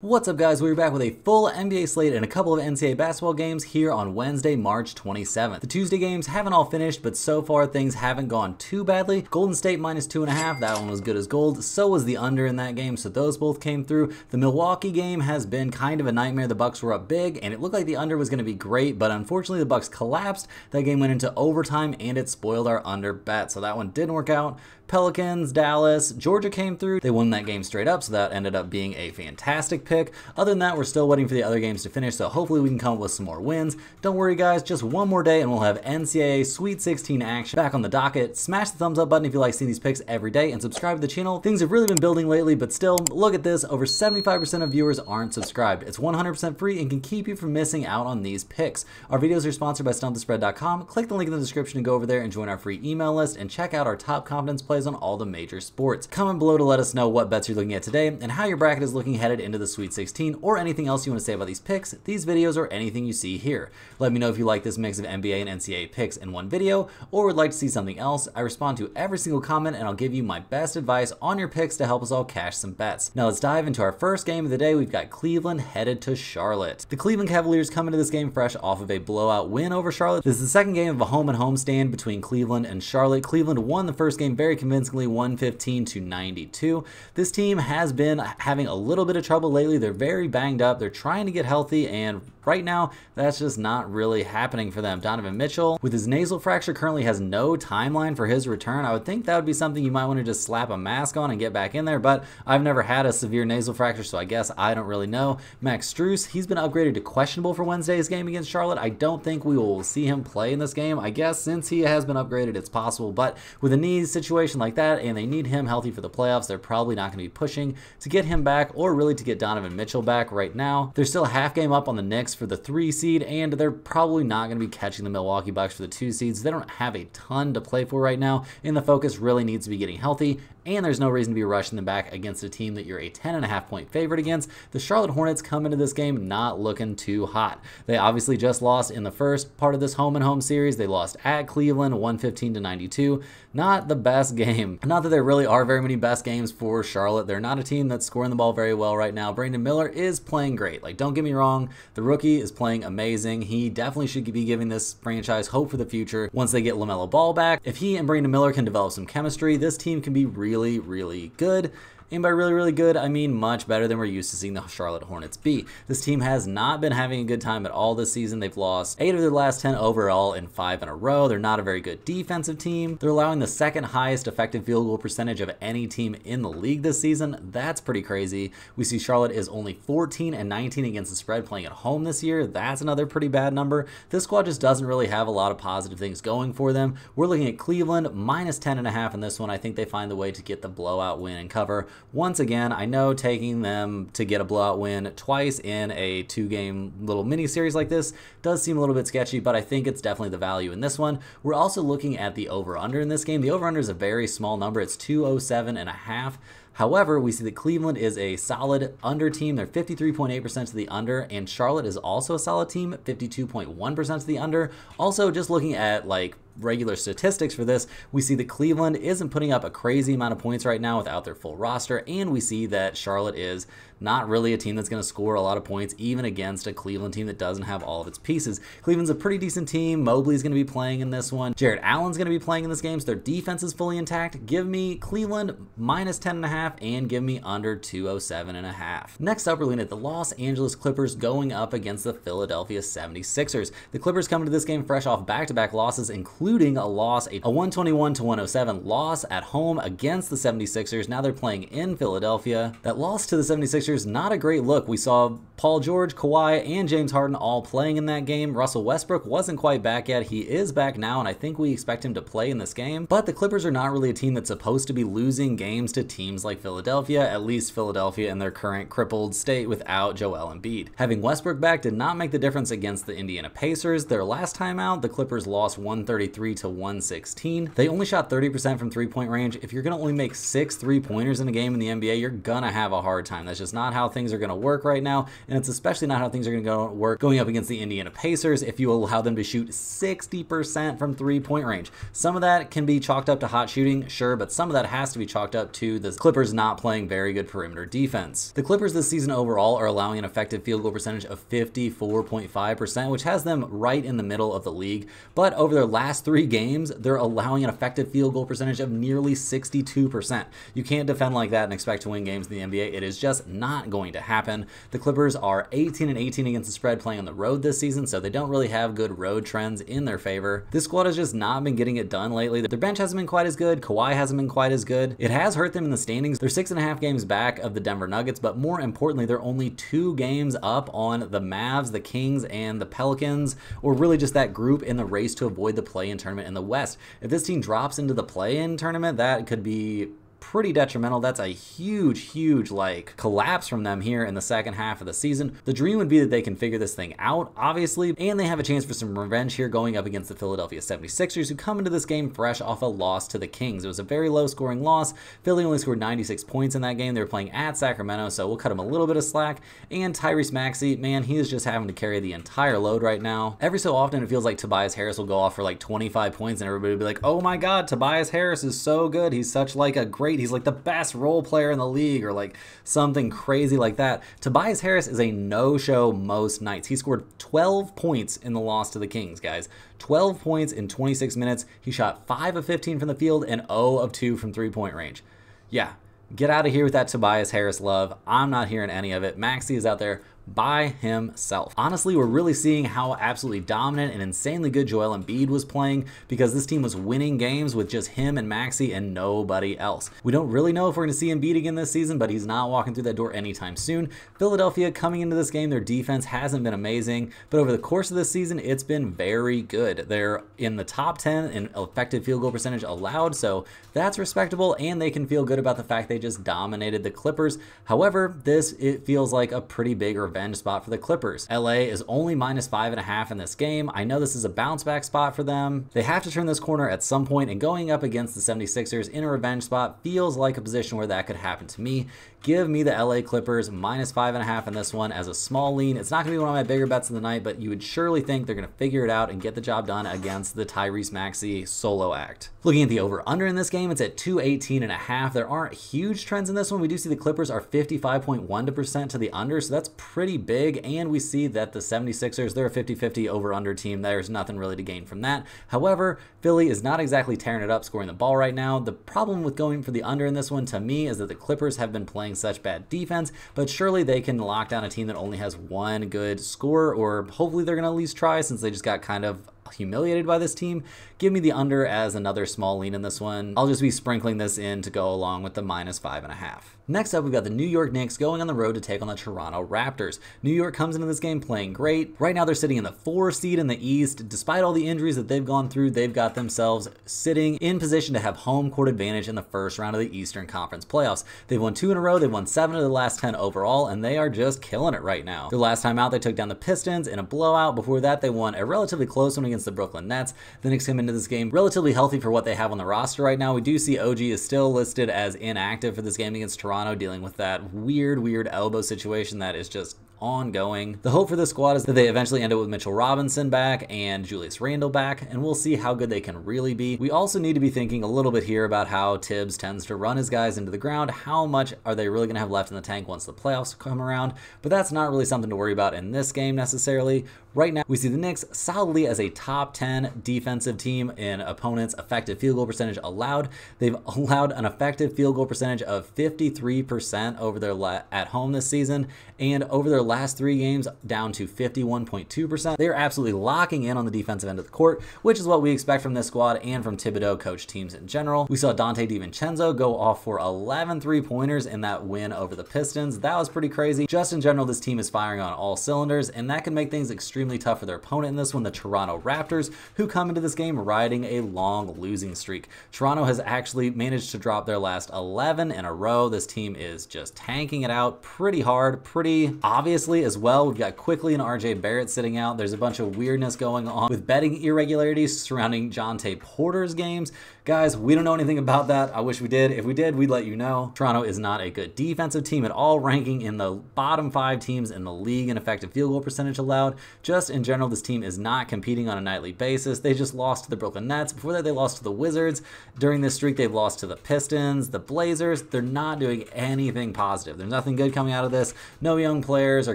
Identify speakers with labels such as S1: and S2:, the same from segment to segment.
S1: What's up guys, we're back with a full NBA slate and a couple of NCAA basketball games here on Wednesday, March 27th. The Tuesday games haven't all finished, but so far things haven't gone too badly. Golden State minus two and a half, that one was good as gold. So was the under in that game, so those both came through. The Milwaukee game has been kind of a nightmare. The Bucks were up big and it looked like the under was going to be great, but unfortunately the Bucks collapsed. That game went into overtime and it spoiled our under bet, so that one didn't work out. Pelicans, Dallas, Georgia came through. They won that game straight up, so that ended up being a fantastic pick. Other than that, we're still waiting for the other games to finish, so hopefully we can come up with some more wins. Don't worry, guys, just one more day and we'll have NCAA Sweet 16 action back on the docket. Smash the thumbs up button if you like seeing these picks every day and subscribe to the channel. Things have really been building lately, but still, look at this. Over 75% of viewers aren't subscribed. It's 100% free and can keep you from missing out on these picks. Our videos are sponsored by StumpTheSpread.com. Click the link in the description to go over there and join our free email list and check out our top confidence plays on all the major major sports. Comment below to let us know what bets you're looking at today and how your bracket is looking headed into the Sweet 16 or anything else you want to say about these picks, these videos, or anything you see here. Let me know if you like this mix of NBA and NCAA picks in one video or would like to see something else. I respond to every single comment and I'll give you my best advice on your picks to help us all cash some bets. Now let's dive into our first game of the day. We've got Cleveland headed to Charlotte. The Cleveland Cavaliers come into this game fresh off of a blowout win over Charlotte. This is the second game of a home and home stand between Cleveland and Charlotte. Cleveland won the first game very convincingly 115 to 92. This team has been having a little bit of trouble lately. They're very banged up. They're trying to get healthy and right now that's just not really happening for them. Donovan Mitchell with his nasal fracture currently has no timeline for his return. I would think that would be something you might want to just slap a mask on and get back in there, but I've never had a severe nasal fracture, so I guess I don't really know. Max Strus, he's been upgraded to questionable for Wednesday's game against Charlotte. I don't think we will see him play in this game. I guess since he has been upgraded, it's possible, but with a knee situation like that and they need him healthy for the playoffs, they're probably not going to be pushing to get him back or really to get Donovan Mitchell back right now. They're still a half game up on the Knicks for the three seed, and they're probably not going to be catching the Milwaukee Bucks for the two seeds. They don't have a ton to play for right now, and the focus really needs to be getting healthy, and there's no reason to be rushing them back against a team that you're a 10.5 point favorite against. The Charlotte Hornets come into this game not looking too hot. They obviously just lost in the first part of this home and home series. They lost at Cleveland 115 to 92. Not the best game. Not that there really are very many best games for Charlotte. They're not a team that's scoring the ball very well right now. Brandon Miller is playing great. Like, don't get me wrong, the rookie is playing amazing. He definitely should be giving this franchise hope for the future once they get LaMelo Ball back. If he and Brandon Miller can develop some chemistry, this team can be really, really really good. And by really, really good, I mean much better than we're used to seeing the Charlotte Hornets be. This team has not been having a good time at all this season. They've lost eight of their last 10 overall in five in a row. They're not a very good defensive team. They're allowing the second highest effective field goal percentage of any team in the league this season. That's pretty crazy. We see Charlotte is only 14 and 19 against the spread playing at home this year. That's another pretty bad number. This squad just doesn't really have a lot of positive things going for them. We're looking at Cleveland minus 10 and a half in this one. I think they find the way to get the blowout win and cover. Once again, I know taking them to get a blowout win twice in a two game little mini series like this does seem a little bit sketchy, but I think it's definitely the value in this one. We're also looking at the over under in this game. The over under is a very small number, it's 207 and a half. However, we see that Cleveland is a solid under team. They're 53.8% to the under, and Charlotte is also a solid team, 52.1% to the under. Also, just looking at like regular statistics for this, we see that Cleveland isn't putting up a crazy amount of points right now without their full roster, and we see that Charlotte is not really a team that's going to score a lot of points, even against a Cleveland team that doesn't have all of its pieces. Cleveland's a pretty decent team. Mobley's going to be playing in this one. Jarrett Allen's going to be playing in this game, so their defense is fully intact. Give me Cleveland minus 10.5 and give me under 207.5. Next up, we're looking at the Los Angeles Clippers going up against the Philadelphia 76ers. The Clippers come into this game fresh off back-to-back -back losses, including a loss, a 121 to 107 loss at home against the 76ers. Now they're playing in Philadelphia. That loss to the 76ers not a great look. We saw Paul George, Kawhi, and James Harden all playing in that game. Russell Westbrook wasn't quite back yet. He is back now, and I think we expect him to play in this game. But the Clippers are not really a team that's supposed to be losing games to teams like Philadelphia, at least Philadelphia in their current crippled state without Joel Embiid. Having Westbrook back did not make the difference against the Indiana Pacers. Their last time out, the Clippers lost 133 to 116. They only shot 30% from three-point range. If you're going to only make six three-pointers in a game in the NBA, you're going to have a hard time. That's just not how things are going to work right now, and it's especially not how things are going to work going up against the Indiana Pacers if you allow them to shoot 60% from three-point range. Some of that can be chalked up to hot shooting, sure, but some of that has to be chalked up to the Clippers not playing very good perimeter defense. The Clippers this season overall are allowing an effective field goal percentage of 54.5%, which has them right in the middle of the league, but over their last three games, they're allowing an effective field goal percentage of nearly 62%. You can't defend like that and expect to win games in the NBA. It is just not going to happen. The Clippers are 18 and 18 against the spread playing on the road this season, so they don't really have good road trends in their favor. This squad has just not been getting it done lately. Their bench hasn't been quite as good. Kawhi hasn't been quite as good. It has hurt them in the standings. They're six and a half games back of the Denver Nuggets, but more importantly, they're only two games up on the Mavs, the Kings, and the Pelicans, or really just that group in the race to avoid the play-in tournament in the West. If this team drops into the play-in tournament, that could be pretty detrimental. That's a huge, huge like collapse from them here in the second half of the season. The dream would be that they can figure this thing out, obviously, and they have a chance for some revenge here going up against the Philadelphia 76ers, who come into this game fresh off a loss to the Kings. It was a very low scoring loss. Philly only scored 96 points in that game. They were playing at Sacramento, so we'll cut them a little bit of slack. And Tyrese Maxey, man, he is just having to carry the entire load right now. Every so often, it feels like Tobias Harris will go off for like 25 points, and everybody will be like, oh my god, Tobias Harris is so good. He's such like a great great. He's like the best role player in the league or like something crazy like that. Tobias Harris is a no-show most nights. He scored 12 points in the loss to the Kings, guys. 12 points in 26 minutes. He shot 5 of 15 from the field and 0 of 2 from three-point range. Yeah, get out of here with that Tobias Harris love. I'm not hearing any of it. Maxey is out there by himself. Honestly, we're really seeing how absolutely dominant and insanely good Joel Embiid was playing because this team was winning games with just him and Maxey and nobody else. We don't really know if we're going to see Embiid again this season, but he's not walking through that door anytime soon. Philadelphia coming into this game, their defense hasn't been amazing, but over the course of this season, it's been very good. They're in the top 10 in effective field goal percentage allowed, so that's respectable, and they can feel good about the fact they just dominated the Clippers. However, this it feels like a pretty big revenge revenge spot for the Clippers. LA is only minus five and a half in this game. I know this is a bounce back spot for them. They have to turn this corner at some point and going up against the 76ers in a revenge spot feels like a position where that could happen to me. Give me the LA Clippers minus five and a half in this one as a small lean. It's not going to be one of my bigger bets of the night, but you would surely think they're going to figure it out and get the job done against the Tyrese Maxey solo act. Looking at the over under in this game, it's at 218 and a half. There aren't huge trends in this one. We do see the Clippers are 55.1% to the under, so that's pretty big. And we see that the 76ers, they're a 50-50 over under team. There's nothing really to gain from that. However, Philly is not exactly tearing it up scoring the ball right now. The problem with going for the under in this one to me is that the Clippers have been playing such bad defense, but surely they can lock down a team that only has one good score, or hopefully they're going to at least try since they just got kind of humiliated by this team. Give me the under as another small lean in this one. I'll just be sprinkling this in to go along with the minus five and a half. Next up, we've got the New York Knicks going on the road to take on the Toronto Raptors. New York comes into this game playing great. Right now, they're sitting in the four seed in the East. Despite all the injuries that they've gone through, they've got themselves sitting in position to have home court advantage in the first round of the Eastern Conference playoffs. They've won two in a row. They've won seven of the last 10 overall, and they are just killing it right now. Their last time out, they took down the Pistons in a blowout. Before that, they won a relatively close one against the Brooklyn Nets. The Knicks came into this game relatively healthy for what they have on the roster right now. We do see OG is still listed as inactive for this game against Toronto, dealing with that weird, weird elbow situation that is just ongoing. The hope for this squad is that they eventually end up with Mitchell Robinson back and Julius Randle back, and we'll see how good they can really be. We also need to be thinking a little bit here about how Thibs tends to run his guys into the ground. How much are they really going to have left in the tank once the playoffs come around? But that's not really something to worry about in this game necessarily. Right now, we see the Knicks solidly as a top 10 defensive team in opponents' effective field goal percentage allowed. They've allowed an effective field goal percentage of 53% over their at home this season, and over their last three games down to 51.2%. They are absolutely locking in on the defensive end of the court, which is what we expect from this squad and from Thibodeau coach teams in general. We saw Donte DiVincenzo go off for 11 three-pointers in that win over the Pistons. That was pretty crazy. Just in general, this team is firing on all cylinders, and that can make things extremely tough for their opponent in this one, the Toronto Raptors, who come into this game riding a long losing streak. Toronto has actually managed to drop their last 11 in a row. This team is just tanking it out pretty hard, pretty obviously as well. We've got Quickley and RJ Barrett sitting out. There's a bunch of weirdness going on with betting irregularities surrounding Jontay Porter's games. Guys, we don't know anything about that. I wish we did. If we did, we'd let you know. Toronto is not a good defensive team at all, ranking in the bottom five teams in the league in effective field goal percentage allowed. Just in general, this team is not competing on a nightly basis. They just lost to the Brooklyn Nets. Before that, they lost to the Wizards. During this streak, they've lost to the Pistons, the Blazers. They're not doing anything positive. There's nothing good coming out of this. No young players are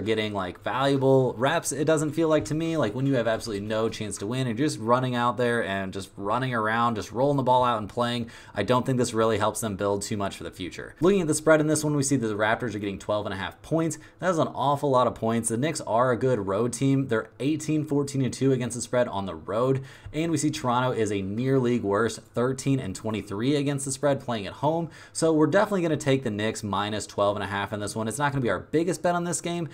S1: getting like valuable reps. It doesn't feel like to me like when you have absolutely no chance to win and just running out there and just running around, just rolling the ball out and playing. I don't think this really helps them build too much for the future. Looking at the spread in this one, we see that the Raptors are getting 12 and a half points. That is an awful lot of points. The Knicks are a good road team. They're 18, 14, and 2 against the spread on the road. And we see Toronto is a near league worst 13 and 23 against the spread playing at home. So we're definitely going to take the Knicks minus 12 and a half in this one. It's not going to be our biggest bet on this game.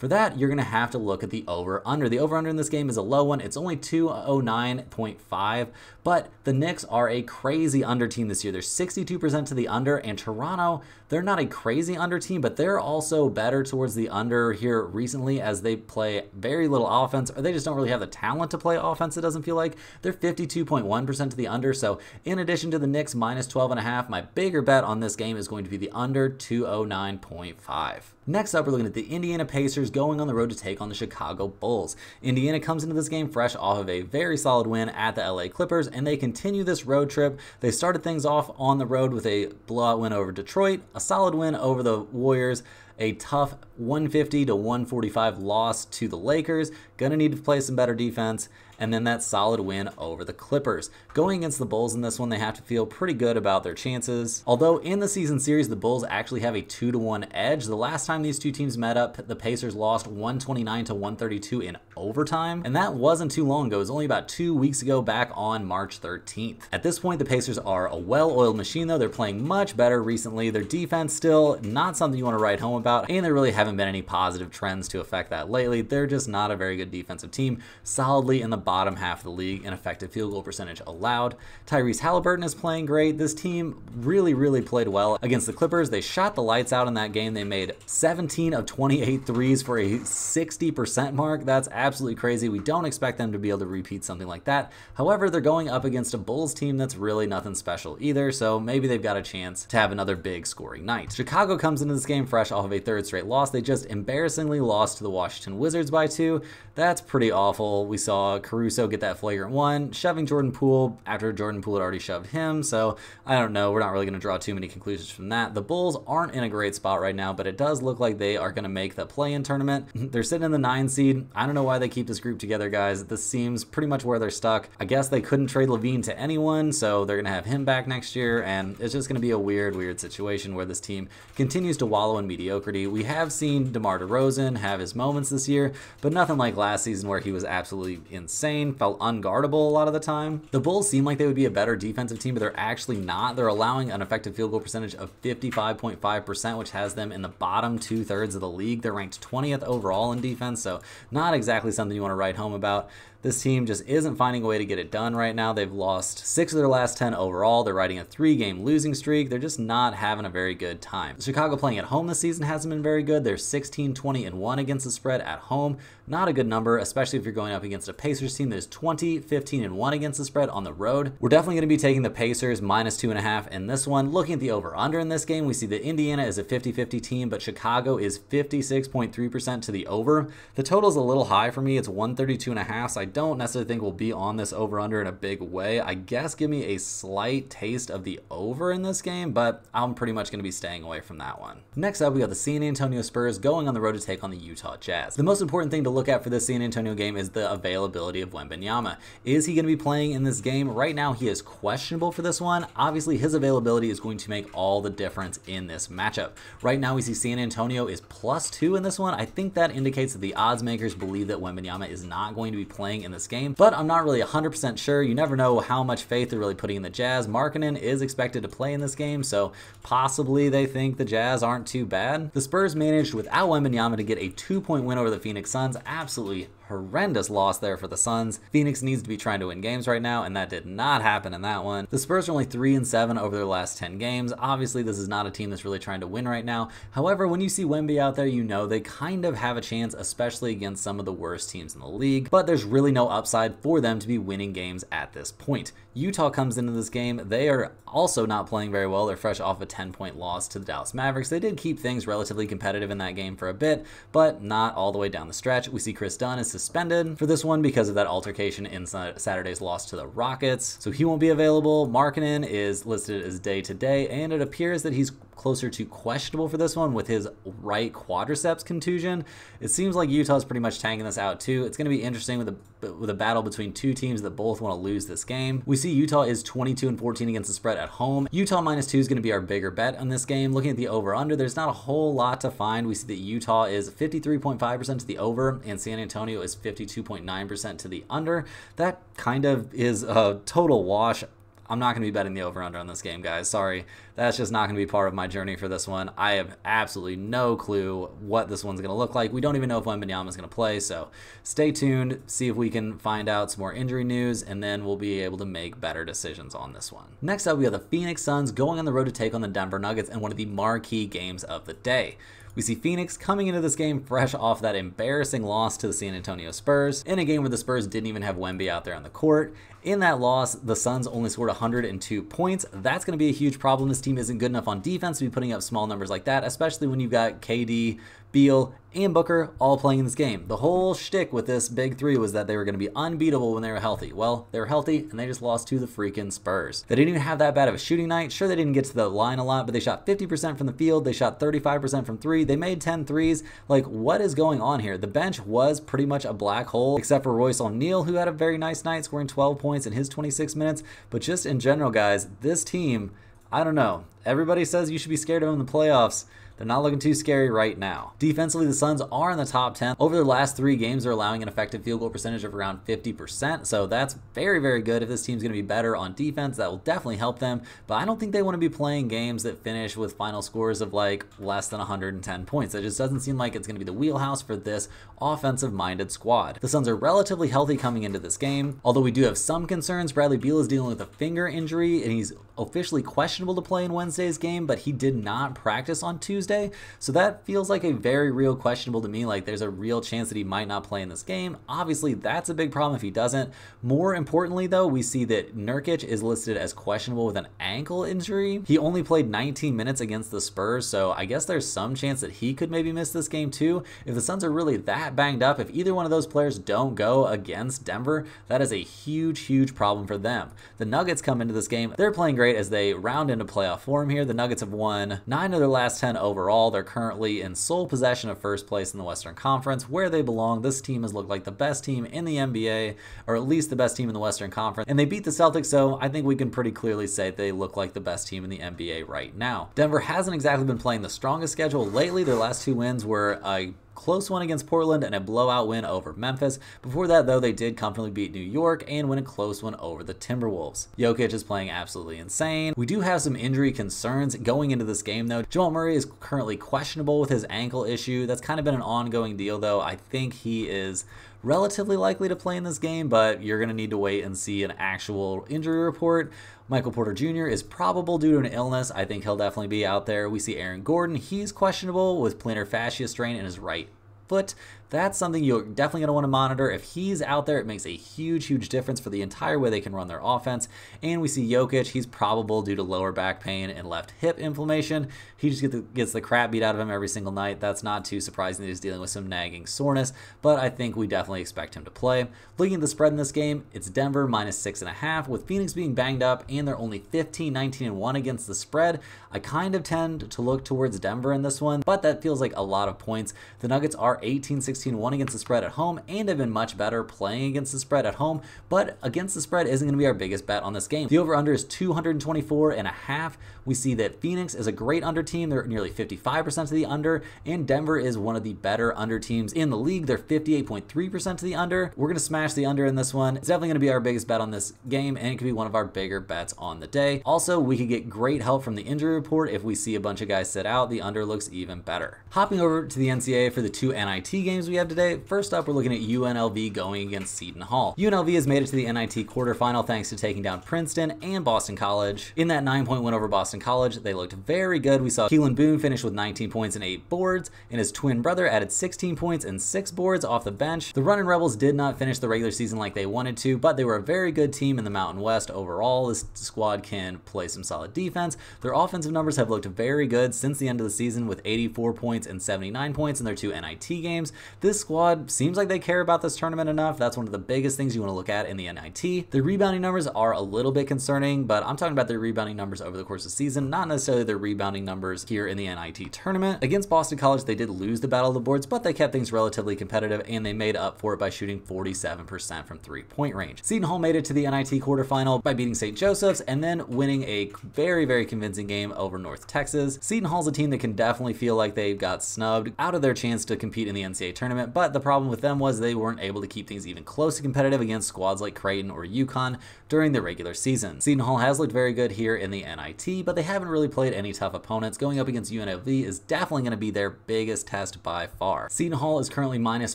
S1: For that, you're going to have to look at the over under. The over under in this game is a low one. It's only 209.5, but the Knicks are a crazy under team this year. They're 62% to the under, and Toronto, they're not a crazy under team, but they're also better towards the under here recently as they play very little offense, or they just don't really have the talent to play offense, it doesn't feel like. They're 52.1% to the under, so in addition to the Knicks minus 12.5, my bigger bet on this game is going to be the under 209.5. Next up, we're looking at the Indiana Pacers going on the road to take on the Chicago Bulls. Indiana comes into this game fresh off of a very solid win at the LA Clippers, and they continue this road trip. They started things off on the road with a blowout win over Detroit, a solid win over the Warriors, a tough 150 to 145 loss to the Lakers. Gonna need to play some better defense and then that solid win over the Clippers. Going against the Bulls in this one, they have to feel pretty good about their chances. Although in the season series, the Bulls actually have a 2 to 1 edge. The last time these two teams met up, the Pacers lost 129 to 132 in overtime, and that wasn't too long ago. It was only about two weeks ago back on March 13th. At this point, the Pacers are a well-oiled machine though. They're playing much better recently. Their defense still not something you want to write home about, and there really haven't been any positive trends to affect that lately. They're just not a very good defensive team, solidly in the bottom half of the league in effective field goal percentage allowed. Tyrese Halliburton is playing great. This team really, really played well against the Clippers. They shot the lights out in that game. They made 17 of 28 threes for a 60% mark. That's absolutely crazy. We don't expect them to be able to repeat something like that. However, they're going up against a Bulls team that's really nothing special either, so maybe they've got a chance to have another big scoring night. Chicago comes into this game fresh off of a third straight loss. They just embarrassingly lost to the Washington Wizards by two. That's pretty awful. We saw Caruso get that flagrant one, shoving Jordan Poole after Jordan Poole had already shoved him. So I don't know. We're not really going to draw too many conclusions from that. The Bulls aren't in a great spot right now, but it does look like they are going to make the play-in tournament. They're sitting in the nine seed. I don't know why they keep this group together, guys. This seems pretty much where they're stuck. I guess they couldn't trade LaVine to anyone, so they're going to have him back next year, and it's just going to be a weird, weird situation where this team continues to wallow in mediocrity. We have seen DeMar DeRozan have his moments this year, but nothing like last season where he was absolutely insane, felt unguardable a lot of the time. The Bulls seem like they would be a better defensive team, but they're actually not. They're allowing an effective field goal percentage of 55.5%, which has them in the bottom two thirds of the league. They're ranked 20th overall in defense, so not exactly something you want to write home about. This team just isn't finding a way to get it done right now. They've lost six of their last 10 overall. They're riding a three game losing streak. They're just not having a very good time. Chicago playing at home this season hasn't been very good. They're 16, 20, and 1 against the spread at home. Not a good number, especially if you're going up against a Pacers team that is 20, 15, and 1 against the spread on the road. We're definitely going to be taking the Pacers minus 2.5 in this one. Looking at the over under in this game, we see that Indiana is a 50 50 team, but Chicago is 56.3% to the over. The total is a little high for me. It's 132.5, so I don't necessarily think we'll be on this over under in a big way. I guess give me a slight taste of the over in this game, but I'm pretty much going to be staying away from that one. Next up, we got the San Antonio Spurs going on the road to take on the Utah Jazz. The most important thing to look at for this San Antonio game is the availability of Wembanyama. Is he going to be playing in this game? Right now, he is questionable for this one. Obviously, his availability is going to make all the difference in this matchup. Right now, we see San Antonio is plus two in this one. I think that indicates that the odds makers believe that Wembanyama is not going to be playing in this game, but I'm not really 100% sure. You never know how much faith they're really putting in the Jazz. Markkanen is expected to play in this game, so possibly they think the Jazz aren't too bad. The Spurs managed without Wembanyama to get a two-point win over the Phoenix Suns. Absolutely horrendous loss there for the Suns. Phoenix needs to be trying to win games right now, and that did not happen in that one. The Spurs are only 3 and 7 over their last 10 games. Obviously, this is not a team that's really trying to win right now. However, when you see Wemby out there, you know they kind of have a chance, especially against some of the worst teams in the league. But there's really no upside for them to be winning games at this point. Utah comes into this game. They are also not playing very well. They're fresh off a 10 point loss to the Dallas Mavericks. They did keep things relatively competitive in that game for a bit, but not all the way down the stretch. We see Kris Dunn is suspended for this one because of that altercation in Saturday's loss to the Rockets. So he won't be available. Markkanen is listed as day to day, and it appears that he's closer to questionable for this one with his right quadriceps contusion. It seems like Utah's pretty much tanking this out too. It's going to be interesting with a, with a battle between two teams that both want to lose this game. We see Utah is 22 and 14 against the spread at home. Utah minus two is going to be our bigger bet on this game. Looking at the over under, there's not a whole lot to find. We see that Utah is 53.5% to the over and San Antonio is 52.9% to the under. That kind of is a total wash. I'm not going to be betting the over under on this game, guys. Sorry. That's just not going to be part of my journey for this one. I have absolutely no clue what this one's going to look like. We don't even know if Wembanyama is going to play, so stay tuned, see if we can find out some more injury news, and then we'll be able to make better decisions on this one. Next up, we have the Phoenix Suns going on the road to take on the Denver Nuggets in one of the marquee games of the day. We see Phoenix coming into this game fresh off that embarrassing loss to the San Antonio Spurs in a game where the Spurs didn't even have Wemby out there on the court. In that loss, the Suns only scored 102 points. That's going to be a huge problem. This team isn't good enough on defense to be putting up small numbers like that, especially when you've got KD, Beal, and Booker all playing in this game. The whole shtick with this big three was that they were going to be unbeatable when they were healthy. Well, they were healthy and they just lost to the freaking Spurs. They didn't even have that bad of a shooting night. Sure, they didn't get to the line a lot, but they shot 50% from the field. They shot 35% from three. They made 10 threes. Like, what is going on here? The bench was pretty much a black hole, except for Royce O'Neale, who had a very nice night, scoring 12 points in his 26 minutes. But just in general, guys, this team, I don't know. Everybody says you should be scared of them in the playoffs. They're not looking too scary right now. Defensively, the Suns are in the top 10. Over their last three games, they're allowing an effective field goal percentage of around 50%. So that's very, very good. If this team's going to be better on defense, that will definitely help them. But I don't think they want to be playing games that finish with final scores of like less than 110 points. That just doesn't seem like it's going to be the wheelhouse for this offensive minded squad. The Suns are relatively healthy coming into this game. Although we do have some concerns, Bradley Beal is dealing with a finger injury and he's officially questionable to play in Wednesday's game, but he did not practice on Tuesday. So that feels like a very real questionable to me. Like there's a real chance that he might not play in this game. Obviously, that's a big problem if he doesn't. More importantly, though, we see that Nurkic is listed as questionable with an ankle injury. He only played 19 minutes against the Spurs, so I guess there's some chance that he could maybe miss this game too. If the Suns are really that banged up, if either one of those players don't go against Denver, that is a huge, huge problem for them. The Nuggets come into this game, they're playing great as they round into playoff form here. The Nuggets have won nine of their last 10 overall. They're currently in sole possession of first place in the Western Conference, where they belong. This team has looked like the best team in the NBA, or at least the best team in the Western Conference. And they beat the Celtics, so I think we can pretty clearly say they look like the best team in the NBA right now. Denver hasn't exactly been playing the strongest schedule lately. Their last two wins were a close one against Portland and a blowout win over Memphis. Before that, though, they did comfortably beat New York and win a close one over the Timberwolves. Jokic is playing absolutely insane. We do have some injury concerns going into this game, though. Jamal Murray is currently questionable with his ankle issue. That's kind of been an ongoing deal, though. I think he is relatively likely to play in this game, but you're going to need to wait and see an actual injury report. Michael Porter Jr. is probable due to an illness. I think he'll definitely be out there. We see Aaron Gordon. He's questionable with plantar fascia strain in his right foot that's something you're definitely going to want to monitor. If he's out there, it makes a huge, huge difference for the entire way they can run their offense. And we see Jokic, he's probable due to lower back pain and left hip inflammation. He just get the, gets the crap beat out of him every single night. That's not too surprising he's dealing with some nagging soreness, but I think we definitely expect him to play. Looking at the spread in this game, it's Denver minus six and a half, with Phoenix being banged up and they're only 15, 19, and 1 against the spread. I kind of tend to look towards Denver in this one, but that feels like a lot of points. The Nuggets are 18, 16, 16-1 against the spread at home and have been much better playing against the spread at home, but against the spread isn't going to be our biggest bet on this game. The over-under is 224 and a half. We see that Phoenix is a great under team. They're nearly 55% to the under, and Denver is one of the better under teams in the league. They're 58.3% to the under. We're going to smash the under in this one. It's definitely going to be our biggest bet on this game, and it could be one of our bigger bets on the day. Also, we could get great help from the injury report if we see a bunch of guys sit out. The under looks even better. Hopping over to the NCAA for the two NIT NIT games we have today, first up we're looking at UNLV going against Seton Hall. UNLV has made it to the NIT quarterfinal thanks to taking down Princeton and Boston College. In that 9-point win over Boston College, they looked very good. We saw Keylan Boone finish with 19 points and 8 boards, and his twin brother added 16 points and 6 boards off the bench. The Runnin' Rebels did not finish the regular season like they wanted to, but they were a very good team in the Mountain West overall. This squad can play some solid defense. Their offensive numbers have looked very good since the end of the season with 84 points and 79 points in their two NIT games. This squad seems like they care about this tournament enough. That's one of the biggest things you want to look at in the NIT. The rebounding numbers are a little bit concerning, but I'm talking about their rebounding numbers over the course of the season, not necessarily their rebounding numbers here in the NIT tournament. Against Boston College, they did lose the Battle of the Boards, but they kept things relatively competitive and they made up for it by shooting 47% from three point range. Seton Hall made it to the NIT quarterfinal by beating St. Joseph's and then winning a very, very convincing game over North Texas. Seton Hall's a team that can definitely feel like they got snubbed out of their chance to compete in the NCAA tournament, but the problem with them was they weren't able to keep things even close to competitive against squads like Creighton or UConn during the regular season. Seton Hall has looked very good here in the NIT, but they haven't really played any tough opponents. Going up against UNLV is definitely going to be their biggest test by far. Seton Hall is currently minus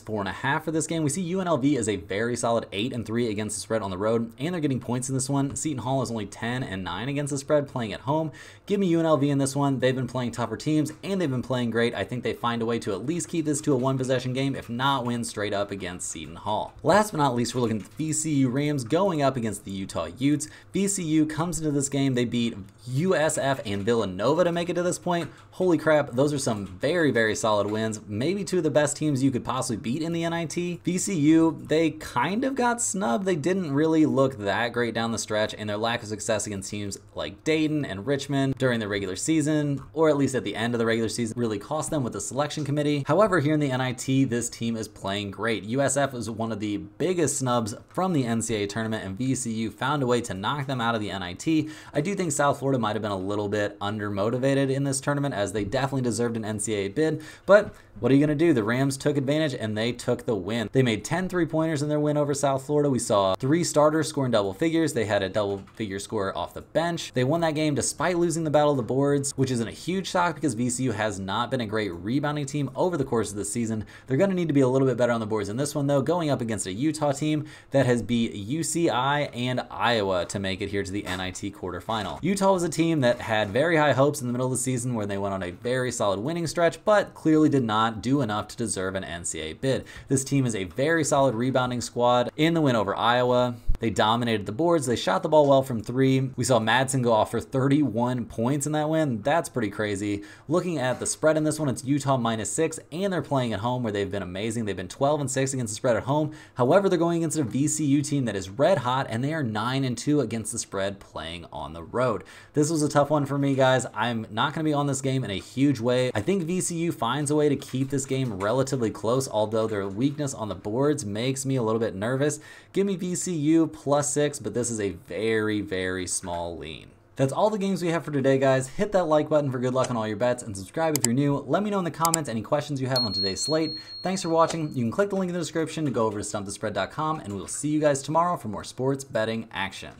S1: four and a half for this game. We see UNLV is a very solid eight and three against the spread on the road, and they're getting points in this one. Seton Hall is only 10 and nine against the spread playing at home. Give me UNLV in this one. They've been playing tougher teams and they've been playing great. I think they find a way to at least keep this to a one possession game, if not win straight up against Seton Hall. Last but not least, we're looking at the VCU Rams going up against the Utah Utes. VCU comes into this game, they beat USF and Villanova to make it to this point. Holy crap, those are some very, very solid wins. Maybe two of the best teams you could possibly beat in the NIT. VCU, they kind of got snubbed. They didn't really look that great down the stretch, and their lack of success against teams like Dayton and Richmond during the regular season, or at least at the end of the regular season, really cost them with the selection committee. However, here in the NIT, this team is playing great. USF was one of the biggest snubs from the NCAA tournament, and VCU found a way to knock them out of the NIT. I do think South Florida might have been a little bit undermotivated in this tournament, as they definitely deserved an NCAA bid, but what are you going to do? The Rams took advantage and they took the win. They made 10 three pointers in their win over South Florida. We saw three starters scoring double figures. They had a double figure score off the bench. They won that game despite losing the battle of the boards, which isn't a huge shock because VCU has not been a great rebounding team over the course of the season. They're going to need to be a little bit better on the boards in this one, though, going up against a Utah team that has beat UCI and Iowa to make it here to the NIT quarterfinal. Utah was a team that had very high hopes in the middle of the season where they went on a very solid winning stretch, but clearly did not not do enough to deserve an NCAA bid. This team is a very solid rebounding squad. In the win over Iowa, they dominated the boards. They shot the ball well from three. We saw Madsen go off for 31 points in that win. That's pretty crazy. Looking at the spread in this one, it's Utah minus six, and they're playing at home where they've been amazing. They've been 12 and six against the spread at home. However, they're going against a VCU team that is red hot, and they are nine and two against the spread playing on the road. This was a tough one for me, guys. I'm not going to be on this game in a huge way. I think VCU finds a way to keep this game relatively close, although their weakness on the boards makes me a little bit nervous. Give me VCU plus six, but this is a very, very small lean. That's all the games we have for today, guys. Hit that like button for good luck on all your bets and subscribe if you're new. Let me know in the comments any questions you have on today's slate. Thanks for watching. You can click the link in the description to go over to stumpthespread.com, and we'll see you guys tomorrow for more sports betting action.